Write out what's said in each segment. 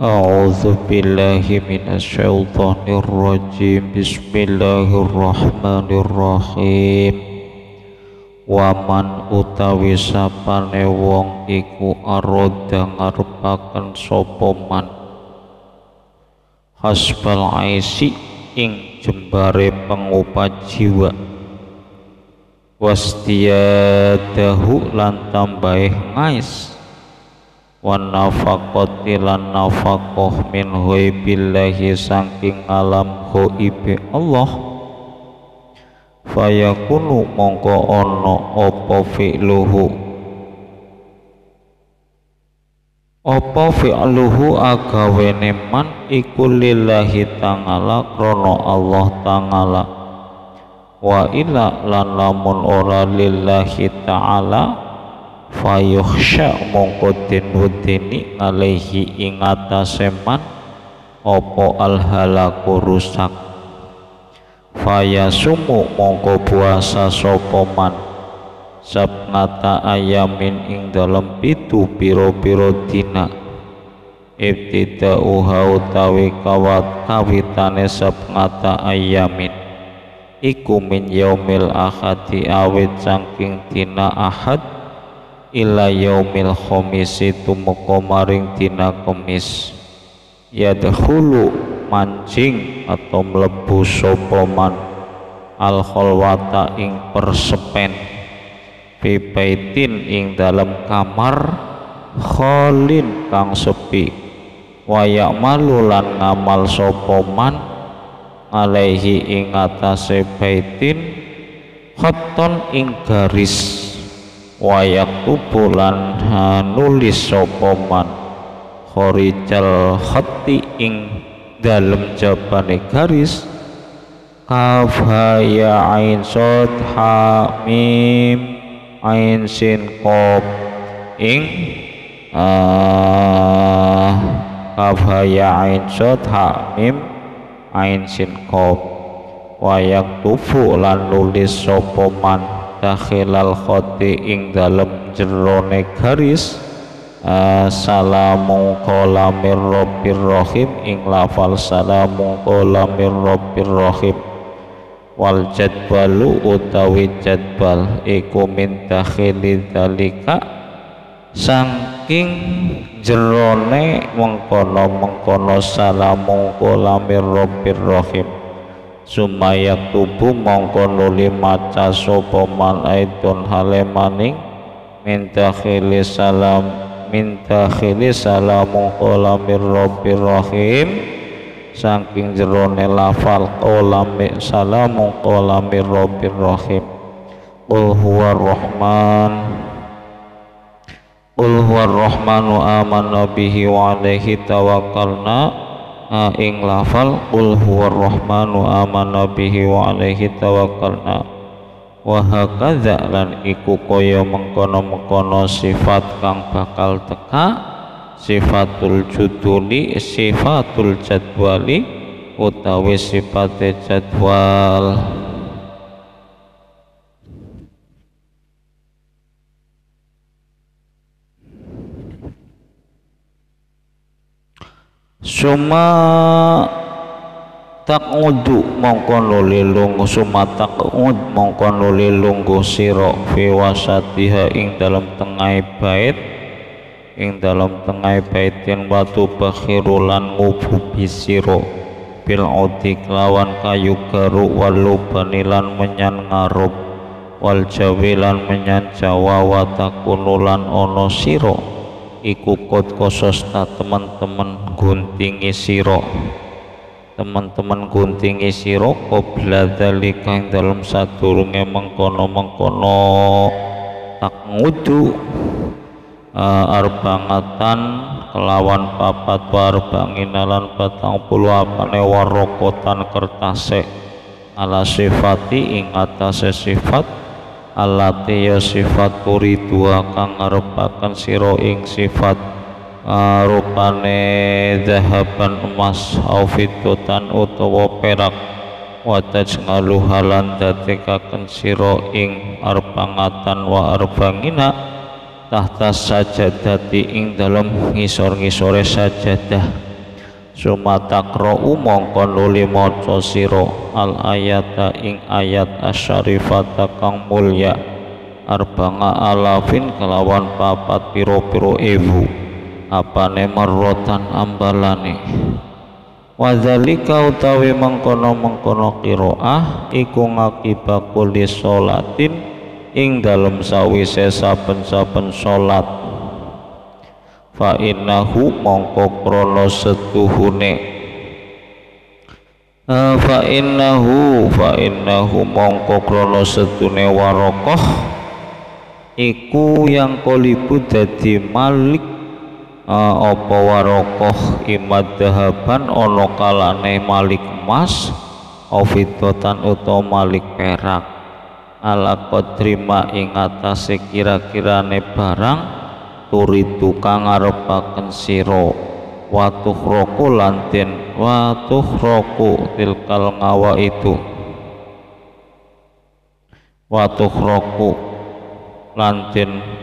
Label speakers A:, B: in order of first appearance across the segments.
A: أعوذ بالله من الشيطان الرجيم بسم الله الرحمن الرحيم Waman utawi sapane wong iku aroda ngarepaken sapa man hasbal aisi ing jembare pengupa jiwa wastiyadahu lan tambahe ngais wan nafaqati lan nafaqah min billahi saking alam ghaibe Allah. Fayakunu mongko ana apa fi'luhu? Apa fi'luhu agawene man iku lillahi ta'ala krana Allah ta'ala? Wa ila lan lamun ora lillahi ta'ala fayukhsha mongko den wedeni alaihi ing atase man apa alhalaku rusak? Fayasumu mongko puasa sapa man? Sabnata ayamin ing dalem pitu piro-piro dina? Ibtida'uha utawi kawat kawitane sabnata ayamin. Iku min yaumil ahadi awit saking dina ahad ila yaumil khamisi tumeka maring dina kemis. Yadkhulu mancing atau mlebu sapa man. Al khalwata ing persepen. Fi baitin ing dalam kamar kholin kang sepi. Wayak malulan ngamal sapa man alaihi ing atase baitin khatton ing garis wayak tubulan nulis sapa man? Khorijal ing dalem jabane garis. Kaf ya ain sod ha mim ain sin qaf ing uh, kaf ya ain sod ha mim ain sin qaf wayak tufu lan nulis sapa man dakhilal khoti ing dalem jerone garis salamu qalamir rabbir rahim ing lafal salamu qalamir rabbir rahim. Wal jadwalu utawi jadwal iku min dakhili dalika saking jerone mengkono mengkono salamu qalamir rabbir rahim sumayak tubuh mongko nuli maca sapa man aidon hale maning minta khili salam minta khili salamu qalamir rabbir rahim. Saking jerone lafal qalami salamu qalamir rabbir rahim. Qul huwa rahman. Qul huwa rahmanu amanna bihi wa alaihi tawakkalna ing lafal qul huwar rahmanu amanna bihi wa alaihi tawakkalna. Wa hakadza lan iku kaya mengkono-mengkono sifat kang bakal teka sifatul juduli sifatul jadwali utawi sifate jadwal suma takudu mongko nuli lungguh suma takud mongko nuli lungguh sira fi wasatiha ing dalam tengah bait ing dalam tengah bait yang batu bakhirulan ngububi sira. Bil udi lawan kayu garu walu banilan menyan ngarup wal jawilan menyan jawa watakunulan ono siro iku kot kososna teman-teman guntingi siro teman-teman guntingi siro qabla dzalika ing dalam sadurunge mengkono-mengkono. Tak ngudu uh, arbangatan kelawan papat warbanginalan patang puluh apane warokotan kertase ala sifati ing atase sifat allati ya sifat dua kang ngarepaken sira ing sifat uh, rupane zahaban emas au fitutan utawa perak. Wa tajngalu halan sira ing arbangatan wa arbangina tahta sajadati ing dalem ngisor-ngisore sajadah sumatakro mongko nuli maca sira al ayata ing ayat asyarifata kang mulya. Arbanga alafin kelawan papat piro-piro ewu. Apane marrotan ambalane. Wadzalika utawi mengkono-mengkono qiraah iku di sholatin ing dalem sawise saben-saben salat fa innahu mongko krana setuhune. Uh, fa innahu fa innahu mongko krana setune warokoh iku yang kolibu dadi malik. Uh, apa warokoh imad dahaban ana kalane malik emas ofidotan utawa malik perak. Ala kodrima ing atase kira-kirane barang turidu kang ngarepaken sira. Watuh roku lantin watuh roku tilkal ngawa itu. Watuh roku lantin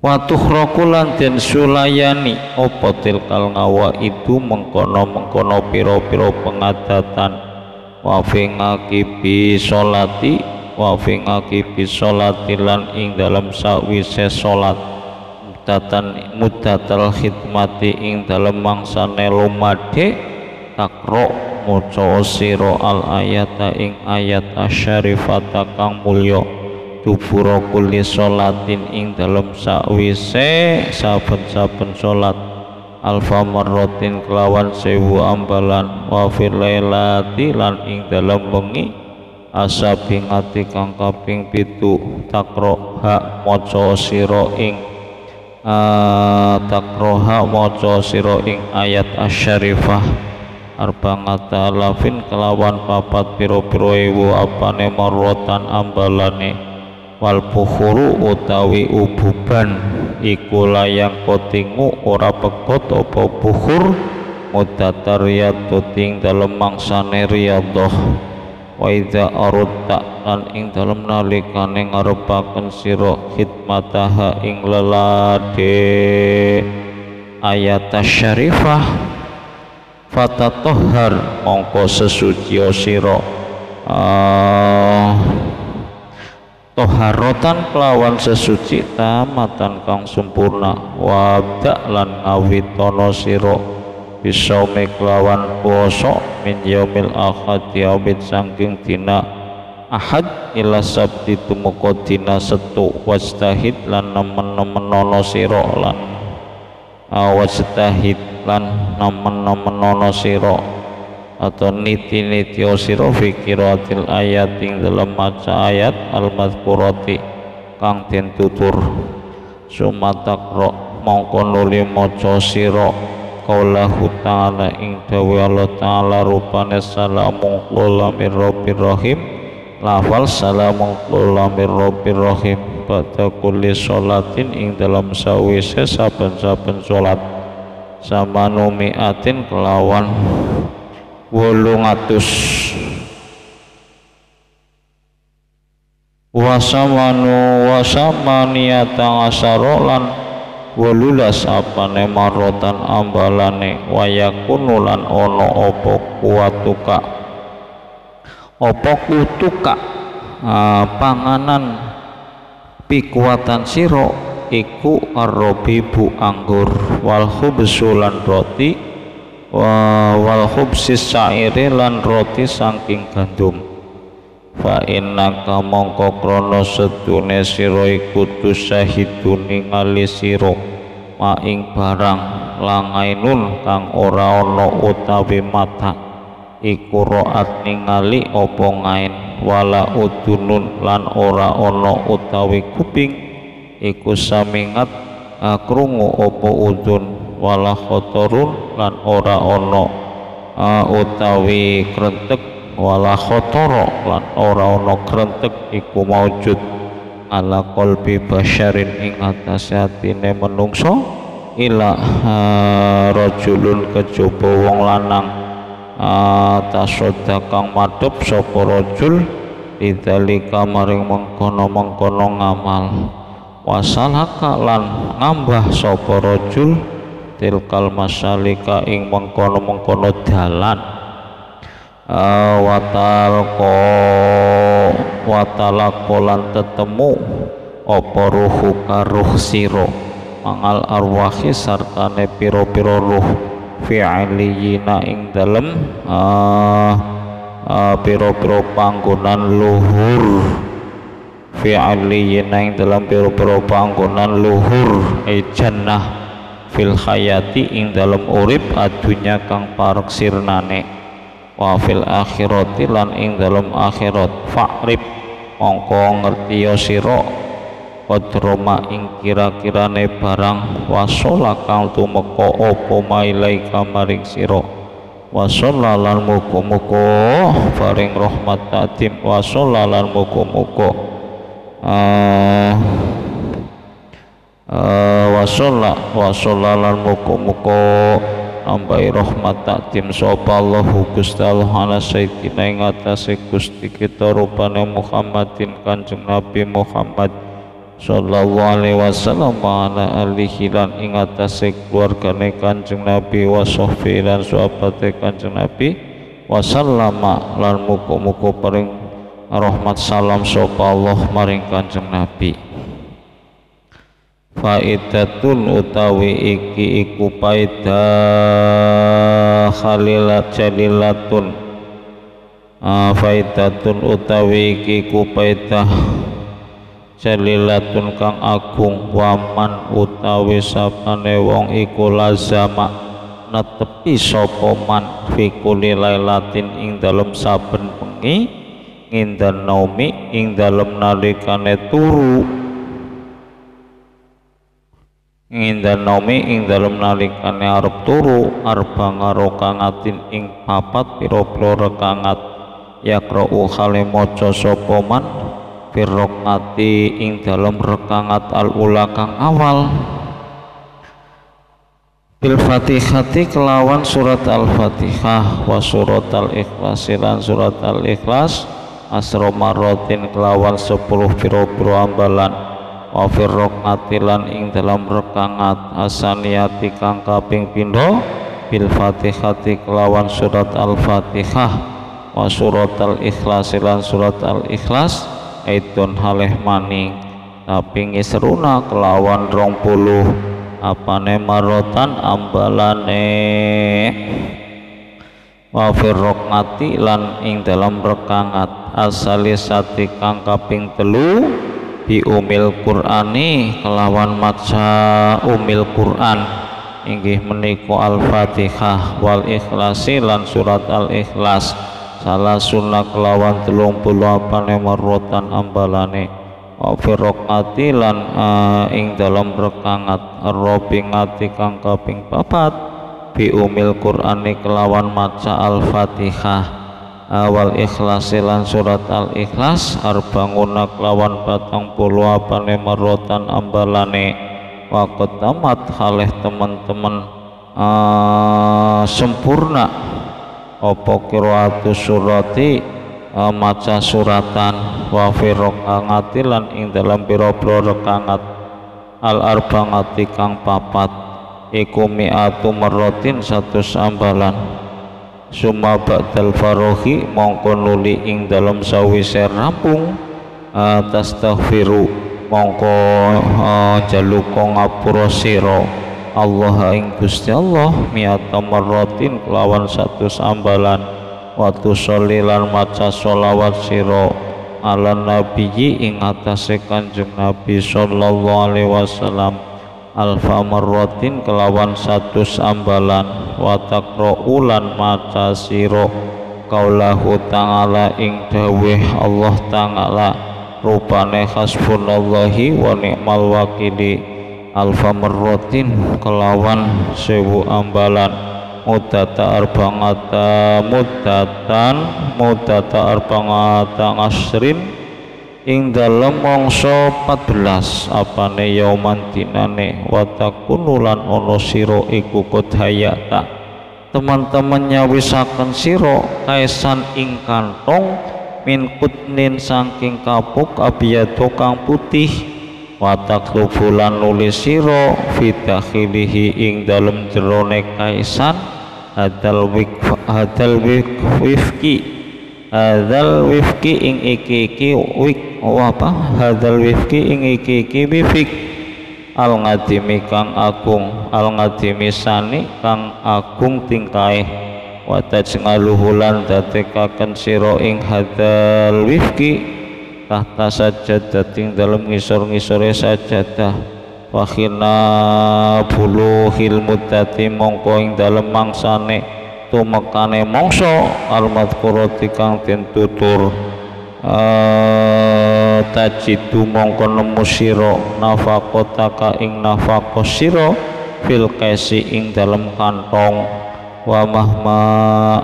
A: Watuh rokulan den sulayani. Opo tilkal ngawa itu mengkono-mengkono piro-piro pengadatan wa fi ngakibi solati wa fi ngakibi solati lan ing dalam sawise solat mudatan mudatal khidmati ing dalam mangsane lumade takro maca sira al ayata ing ayat asyarifata kang mulya. Dubura kulli sholatin ing dalem sakwise saben-saben salat alfa marrotin kelawan sewu ambalan wa fil lailati lan ing dalem bengi. Asabi ngati kang kaping pitu takro hak maca sira ing uh, takro hak maca sira ing ayat asyarifah arba'ata alafin kelawan papat piro-piro ewu apane marrotan ambalane wal bukhuru utawi ububan iku layang kotingu ora pekot apa bukhur mudatar riyadu ting dalem mangsane riyadhah. Wa idza arutta lan ing dalem nalikane ngarepaken sira khidmataha ing lelade. Ayat syarifah fatatohar mongko sesuci sira. Uh, toharotan kelawan sesuci tamatan kang sempurna. Wabda lan awitono siro bisaumi kelawan poso min yaumil ahad yaumit sangking dina. Ahad ila sabti tumuko dina setu. Wastahid lan nemen-nemenono siro lan. Wastahid lan nemen-nemenono siro atau niti-niti osiro fikiratil ayat ing dalam maca ayat al madhkurati kang den tutur. Sumatakro mongko nuli maca sira qaulahu ta'ala ing dawe Allah ta'ala rupane salamu qula rabbir rahim. Lafal salamu qula rabbir rahim. Pada kulli sholatin ing dalam sawise saben-saben salat sama numiatin kelawan wolung atus wasamanu wasamaniata asaro lan wolulas apane marotan ambalane wayakunu lan ono opo kuatuka. Opo kutuka uh, panganan pikuatan siro iku arrobibu anggur. Wal roti wa wal khubsis sa'iri lan roti saking gandum. Fa innaka mongko krana sedune sira iku tusahidun ningali sira maing barang langainun kang ora ana utawi mata iku roat ningali apa ngain? Wala udunun lan ora ana utawi kuping. Iku samingat krungu apa udun wala khotorun lan ora ono uh, utawi krentek. Wala khotoro lan ora ono krentek iku maujud. Ala kolbi basyarin ing atas hatine menungso ila uh, rajulun kejaba wong lanang. Tasoda kang madhep sapa rajul maring mengkono-mengkono ngamal. Wasalaka lan ngambah sapa rajul tilkal masalika ing mengkono-mengkono dalan. Watalko watalakolan tetemu apa ruhu karuh siro mangal arwahi sartane piro-piro ruh fi'aliyina ing dalem uh, uh, piro-piro panggonan luhur. Fi'aliyina ing dalam piro-piro panggonan luhur e fil hayati ing dalam urip adunya kang parek sirnane wa fil akhirati lan ing dalam akhirat. Fa'rib mongko ngerti ya sira. Kodroma ing kira-kirane barang wasola kang tumeka apa mailaika maring sira. Wasola lan muga-muga paring rahmat tatim wasola lan muga-muga. Uh, uh, wasola wasola lan muga-muga ambai rahmat takdim sapa Allah Gusti Allah ala sayyidina ing atase Gusti kita rupane Muhammadin Kanjeng Nabi Muhammad sallallahu alaihi wasallam ala alihi lan ing atase keluargane Kanjeng Nabi wa sahbihi lan sahabate Kanjeng Nabi wasallama lan muga-muga paring rahmat salam sapa Allah maring Kanjeng Nabi faidatun utawi iki iku paida khalilat jalilatun. Uh, faidatun utawi iki iku paida jalilatun kang agung waman utawi sapane wong iku lazama netepi sapa man fi kulli lailatin ing dalem saben bengi ngindan naumi ing dalem nalikane turu ngindan nomi ing dalem nalikane arep turu arba ngarokangatin ing papat pira-pira rekangat. Yakra'u khale maca sapa man? Firraqati ing dalem rekangat al ula kang awal. Bil fatihati kelawan surat al fatihah wa surat al ikhlas surat al ikhlas asro marotin kelawan sepuluh piro-piro ambalan wa fir lan ing dalam rekangat asaniyati kang kaping pindho bil fatihati kelawan surat al fatihah wa surat al ikhlas lan surat al ikhlas aidun haleh maning. Tapi ngisruna kelawan rong puluh. Apane marotan ambalane? Wa fir lan ing dalam rekangat asalisati kang kaping telu bi umil Qur'ani kelawan maca umil Qur'an. Inggih menika Al-Fatihah wal Ikhlasi lan surat Al-Ikhlas. Salah sunnah kelawan telung puluh apane marrotan ambalane. Wa firqati lan uh, ing dalam rekangat robingati kang kaping papat. Bi umil Qur'ani kelawan maca Al-Fatihah awal ikhlas lan surat al ikhlas arbanguna kelawan batang puluh apane marotan ambalane. Wakut tamat haleh teman-teman uh, sempurna. Opo kiroatu surati? Uh, maca suratan. Wa firokangati lan ing dalam piro-piro rekangat. Al arbangati kang papat. Iku mi'atu merotin satu sambalan summa ba'dal farohi mongko nuli ing dalam sawise rampung atas taghfiru mongko uh, jaluka ngapura sira. Allah ing Gusti Allah miata marratin kelawan satu sambalan waktu solilan maca solawat siro ala nabiyyi ing atase kanjeng Nabi sallallahu alaihi wasallam alfa marratin kelawan satu sambalan watakro ulan maca siro kaulahu ta'ala ing daweh Allah ta'ala rupane hasbunallahi wa ni'mal wakili. Alfa marratin kelawan sewu ambalan mudata arbangata mudatan mudata arbangata ing dalem mangsa 14 apane yauman dinane wa takunu lan ana sira iku kodhayata teman-temannya wisakan siro kaisan ing kantong min kutnin saking kapuk abiyado kang putih. Watak bulan nulis siro fidakhilihi ing dalem jerone kaisan hadal wik hadal wifki hadal wifki ing iki iki wik oh apa? Hadal wifki ing iki iki wifik. Al ngadimi kang agung al ngadimi sani kang agung tingkai wa tajngaluhulan dadekaken sira ing hadal wifki tahta sajadah ting dalam ngisor-ngisore sajadah. Wakhina buluhil muddati mongko ing dalem mangsane tumekane mongso al madhkurati kang den tutur uh, tajidu mongko nemu sira ing nafaqah sira fil kaisi ing dalam kantong wa mahma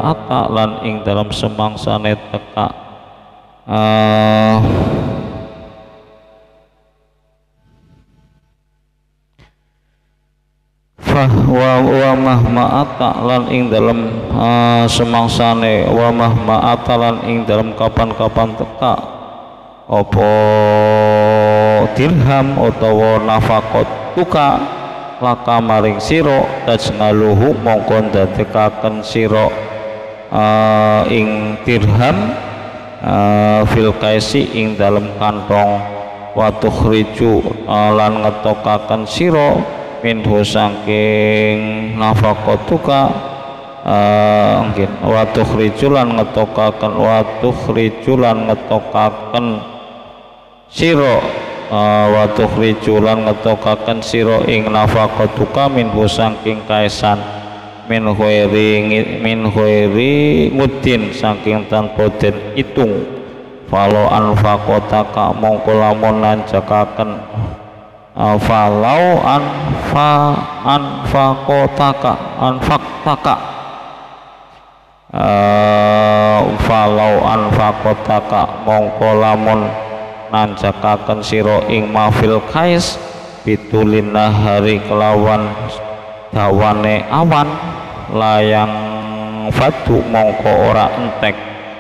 A: ata lan ing dalam semangsane teka uh, wa wa mahma ata lan ing dalam uh, semangsane wa mahma ata lan ing dalam kapan-kapan teka apa dirham utawa nafakot tuka laka maring sira tajnaluhu mongko ndadekaken sira uh, ing dirham uh, fil kaisi ing dalam kantong. Wa tukhriju uh, lan ngetokaken sira minhu saking nafaqatuka uh, mungkin wa tukhrijulan ngetokaken wa tukhrijulan ngetokaken sira uh, wa tukhrijulan ngetokaken sira ing nafaqatuka minhu saking kaesan min khairi min khairi saking tanpa den itung. Falo anfaqotaka mongko lamun nanjakaken falau anfa anfaqotaka anfaktaka. Uh, falau anfaqotaka mongko lamun nanjakaken sira ing mafil kais pitulin nahari kelawan dawane awan layang fatu mongko ora entek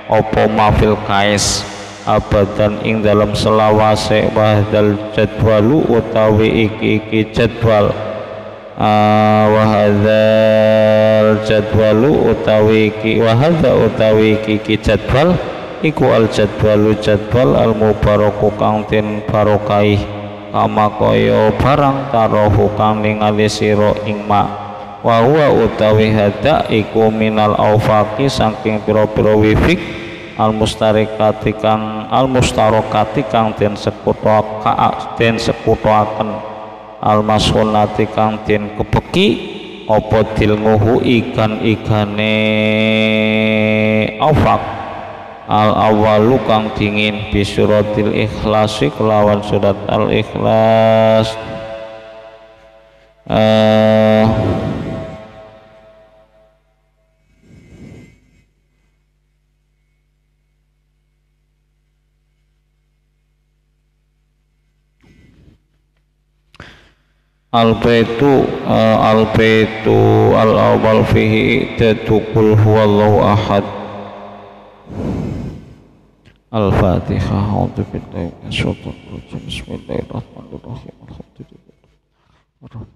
A: opo mafil kais abadan ing dalam selawase wahdal jadwalu utawi iki iki jadwal. Uh, wahadzal jadwalu utawi iki wahadza utawi iki iki jadwal iku al jadwalu jadwal al mubaraku kang den barokai kama kaya barang tarohu kang ningali sira ing ma. Wa huwa utawi hada iku minal aufaki saking pira-pira wifik al mustarikati kang al mustarokati kang den sekutu den sekutuaken al masunati kang den kepeki apa dilnguhu ikan ikane afak al awalu kang dingin bisuratil ikhlasi kelawan surat al ikhlas baitu uh, al baitu al awal fihi tadukul huwallahu ahad. Al fatihah a'udzu billahi minasyaitonir rajim. Bismillahirrahmanirrahim. Alhamdulillah